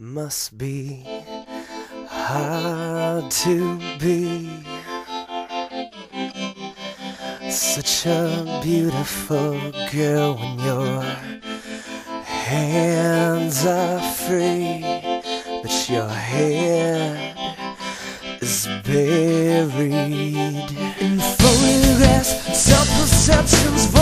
must be hard to be such a beautiful girl when your hands are free, but your head is buried in photographs, self perceptions,